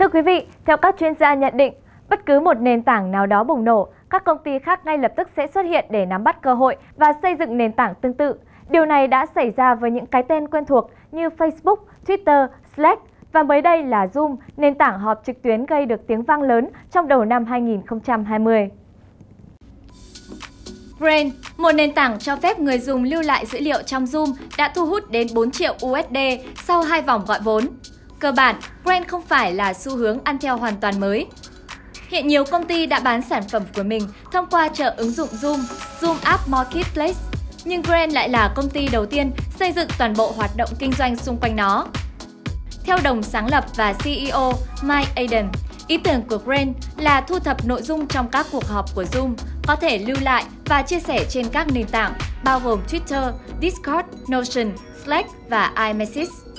Thưa quý vị, theo các chuyên gia nhận định, bất cứ một nền tảng nào đó bùng nổ, các công ty khác ngay lập tức sẽ xuất hiện để nắm bắt cơ hội và xây dựng nền tảng tương tự. Điều này đã xảy ra với những cái tên quen thuộc như Facebook, Twitter, Slack và mới đây là Zoom, nền tảng họp trực tuyến gây được tiếng vang lớn trong đầu năm 2020. Brain, một nền tảng cho phép người dùng lưu lại dữ liệu trong Zoom đã thu hút đến 4 triệu USD sau hai vòng gọi vốn. Cơ bản, brand không phải là xu hướng ăn theo hoàn toàn mới. Hiện nhiều công ty đã bán sản phẩm của mình thông qua chợ ứng dụng Zoom, Zoom App Marketplace. Nhưng Brain lại là công ty đầu tiên xây dựng toàn bộ hoạt động kinh doanh xung quanh nó. Theo đồng sáng lập và CEO Mike Aden, ý tưởng của Brain là thu thập nội dung trong các cuộc họp của Zoom có thể lưu lại và chia sẻ trên các nền tảng bao gồm Twitter, Discord, Notion, Slack và iMessage.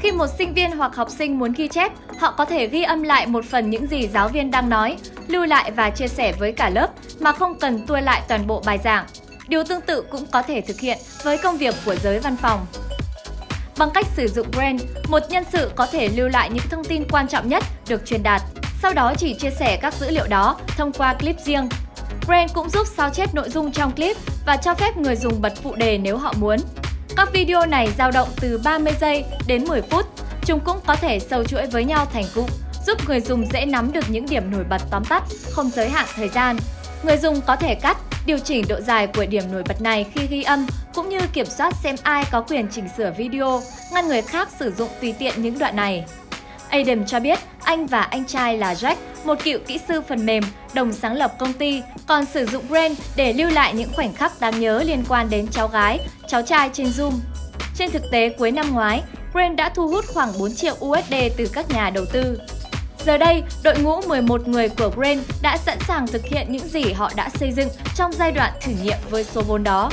Khi một sinh viên hoặc học sinh muốn ghi chép, họ có thể ghi âm lại một phần những gì giáo viên đang nói, lưu lại và chia sẻ với cả lớp mà không cần tua lại toàn bộ bài giảng. Điều tương tự cũng có thể thực hiện với công việc của giới văn phòng. Bằng cách sử dụng Brain, một nhân sự có thể lưu lại những thông tin quan trọng nhất được truyền đạt, sau đó chỉ chia sẻ các dữ liệu đó thông qua clip riêng. Brain cũng giúp sao chép nội dung trong clip và cho phép người dùng bật phụ đề nếu họ muốn. Các video này dao động từ 30 giây đến 10 phút. Chúng cũng có thể sâu chuỗi với nhau thành cụm, giúp người dùng dễ nắm được những điểm nổi bật tóm tắt, không giới hạn thời gian. Người dùng có thể cắt, điều chỉnh độ dài của điểm nổi bật này khi ghi âm, cũng như kiểm soát xem ai có quyền chỉnh sửa video, ngăn người khác sử dụng tùy tiện những đoạn này. Adam cho biết anh và anh trai là Jack, một cựu kỹ sư phần mềm, đồng sáng lập công ty, còn sử dụng Brain để lưu lại những khoảnh khắc đáng nhớ liên quan đến cháu gái, cháu trai trên Zoom. Trên thực tế, cuối năm ngoái, Brain đã thu hút khoảng 4 triệu USD từ các nhà đầu tư. Giờ đây, đội ngũ 11 người của Brain đã sẵn sàng thực hiện những gì họ đã xây dựng trong giai đoạn thử nghiệm với số vốn đó.